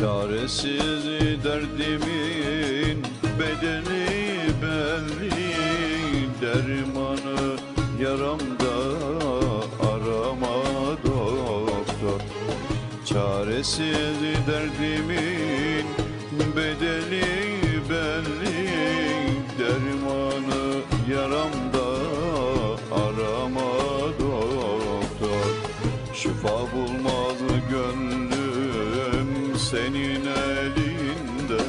Çaresiz derdimin bedeli belli. Dermanı yaramda arama doktor. Çaresiz derdimin bedeli belli. Dermanı yaramda arama doktor. Şifa bulmaz gönlüm senin elinde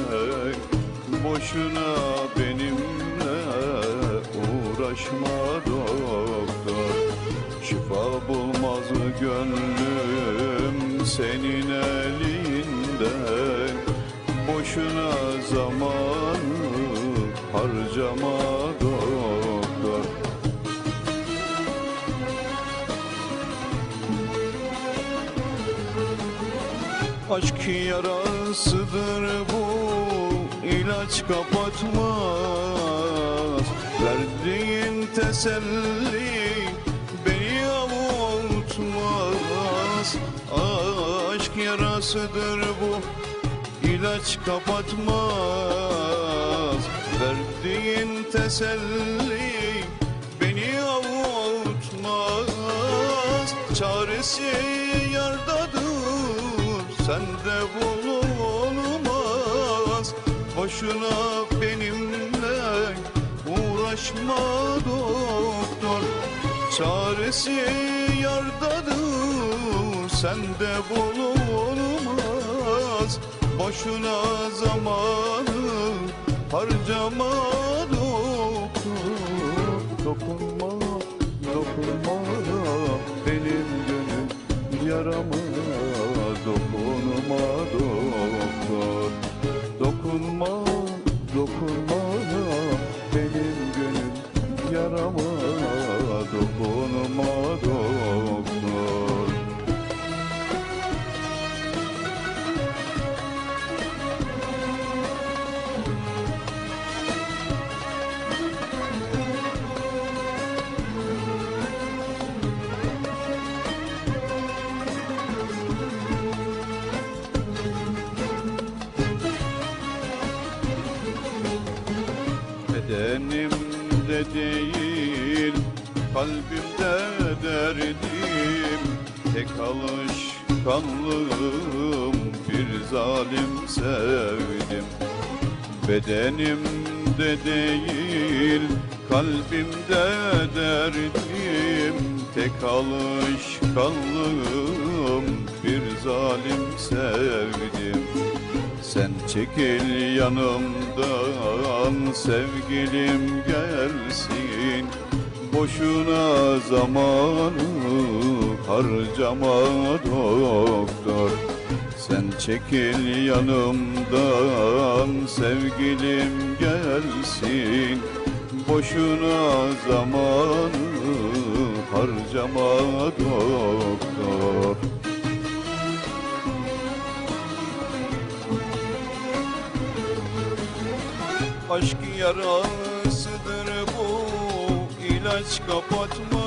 Boşuna benimle uğraşma doktor. Şifa bulmaz gönlüm senin elinde? Boşuna zamanı harcama doktor Aşk yarasıdır bu ilaç kapatmaz. Verdiğin teselli beni avutmaz. Aşk yarasıdır bu ilaç kapatmaz. Verdiğin teselli beni avutmaz. Çaresi yardadır sende bulunmaz Boşuna benimle uğraşma doktor. Çaresi yardadır. Sende bulunmaz Boşuna zamanı harcama doktor. Dokunma, dokunma. Benim gönül yarama Dokunma doktor. Dokunma, dokunma. Benim gönül yarama. Dokunma doktor Bedenimde değil kalbimde derdim. Tek alışkanlığım bir zalim sevdim. Bedenimde değil kalbimde derdim. Tek alışkanlığım bir zalim sevdim. Sen çekil yanımdan sevgilim gelsin Boşuna zamanı harcama doktor. Sen çekil yanımdan sevgilim gelsin Boşuna zamanı harcama doktor Aşk yarasıdır bu ilaç kapatmaz.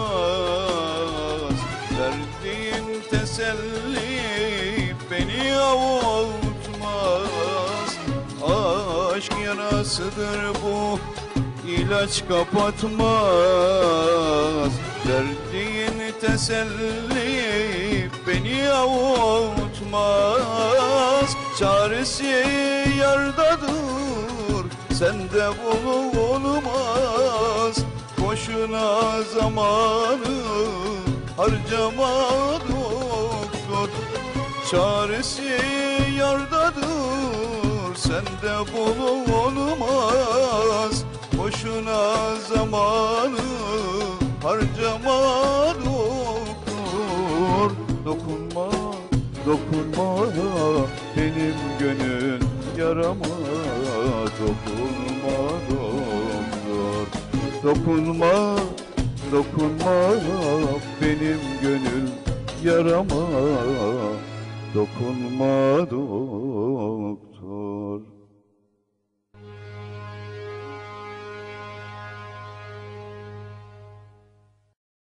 Verdiğin teselli beni avutmaz. Aşk yarasıdır bu ilaç kapatmaz. Verdiğin teselli beni avutmaz. Çaresi yardadır sende bulunmaz Boşuna zamanı harcama doktor. Çaresi yardadır. Sende bulunmaz Boşuna zamanı harcama doktor. Dokunma, dokunma benim gönül yarama Dokunma doktor Dokunma, dokunma. Benim gönül yarama. Dokunma doktor